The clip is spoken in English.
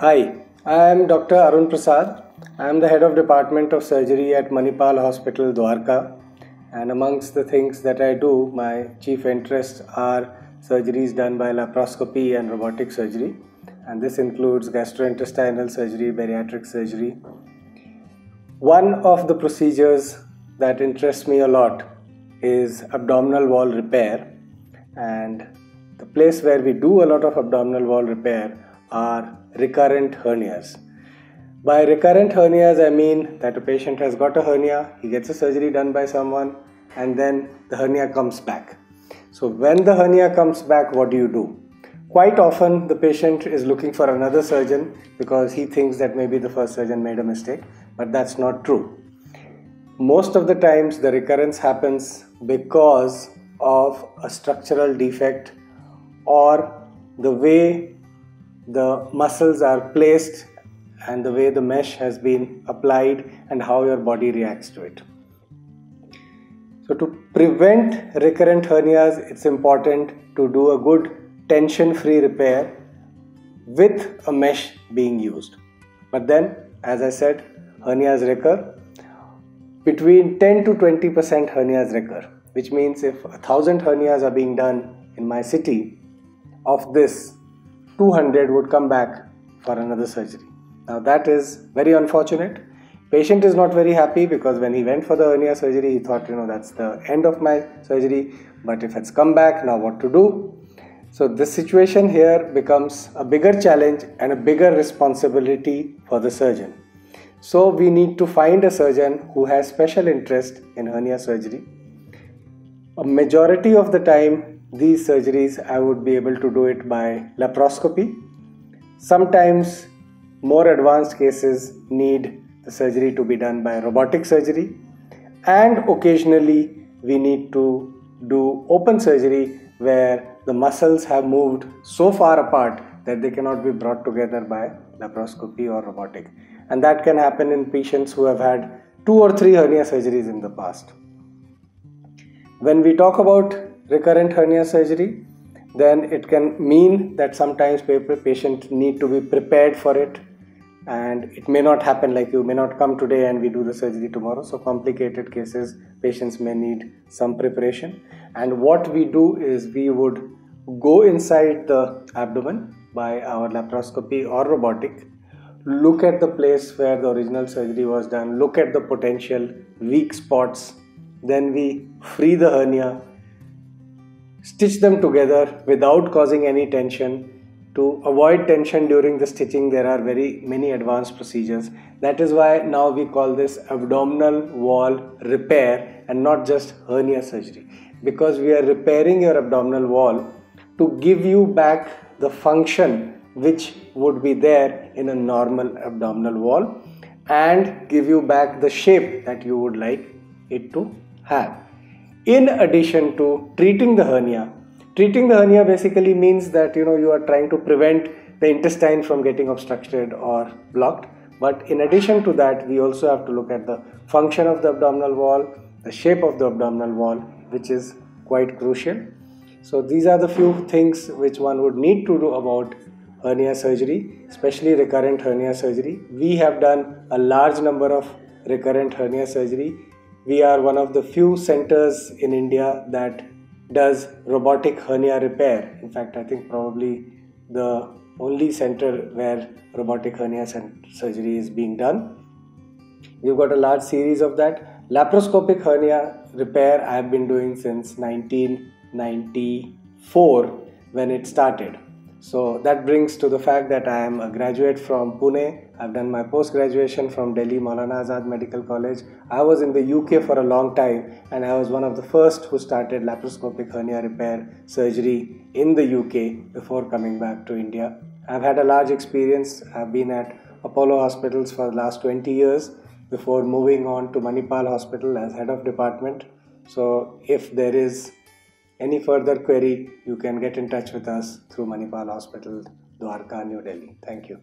Hi, I am Dr. Arun Prasad. I am the head of Department of Surgery at Manipal Hospital, Dwarka. And amongst the things that I do, my chief interests are surgeries done by laparoscopy and robotic surgery. And this includes gastrointestinal surgery, bariatric surgery. One of the procedures that interests me a lot is abdominal wall repair. And the place where we do a lot of abdominal wall repair are recurrent hernias. By recurrent hernias, I mean that a patient has got a hernia, he gets a surgery done by someone, and then the hernia comes back. So, when the hernia comes back, what do you do? Quite often, the patient is looking for another surgeon because he thinks that maybe the first surgeon made a mistake, but that's not true. Most of the times, the recurrence happens because of a structural defect or the way the muscles are placed and the way the mesh has been applied and how your body reacts to it. So, to prevent recurrent hernias, it's important to do a good tension free repair with a mesh being used. But then, as I said, hernias recur. Between 10 to 20% hernias recur, which means if a thousand hernias are being done in my city, of this 200 would come back for another surgery. Now that is very unfortunate. Patient is not very happy because when he went for the hernia surgery, he thought, you know, that's the end of my surgery. But if it's come back, now what to do? So this situation here becomes a bigger challenge and a bigger responsibility for the surgeon. So we need to find a surgeon who has special interest in hernia surgery. A majority of the time these surgeries I would be able to do it by laparoscopy. Sometimes more advanced cases need the surgery to be done by robotic surgery. And occasionally we need to do open surgery where the muscles have moved so far apart that they cannot be brought together by laparoscopy or robotic. And that can happen in patients who have had two or three hernia surgeries in the past. When we talk about recurrent hernia surgery, then it can mean that sometimes patient need to be prepared for it. And it may not happen like you may not come today and we do the surgery tomorrow. So complicated cases patients may need some preparation. And what we do is we would go inside the abdomen by our laparoscopy or robotic look at the place where the original surgery was done look at the potential weak spots then we free the hernia stitch them together without causing any tension. To avoid tension during the stitching, there are very many advanced procedures. That is why now we call this abdominal wall repair and not just hernia surgery because we are repairing your abdominal wall to give you back the function which would be there in a normal abdominal wall and give you back the shape that you would like it to have in addition to treating the hernia. Treating the hernia basically means that you know you are trying to prevent the intestine from getting obstructed or blocked. But in addition to that we also have to look at the function of the abdominal wall the shape of the abdominal wall which is quite crucial. So these are the few things which one would need to do about hernia surgery especially recurrent hernia surgery. We have done a large number of recurrent hernia surgery we are one of the few centers in India that does robotic hernia repair. In fact, I think probably the only center where robotic hernia surgery is being done. We've got a large series of that. Laparoscopic hernia repair I have been doing since 1994 when it started. So that brings to the fact that I am a graduate from Pune. I've done my post graduation from Delhi Maulana Azad Medical College. I was in the UK for a long time and I was one of the first who started laparoscopic hernia repair surgery in the UK before coming back to India. I've had a large experience. I've been at Apollo hospitals for the last 20 years before moving on to Manipal Hospital as head of department. So if there is any further query, you can get in touch with us through Manipal Hospital, Dwarka, New Delhi. Thank you.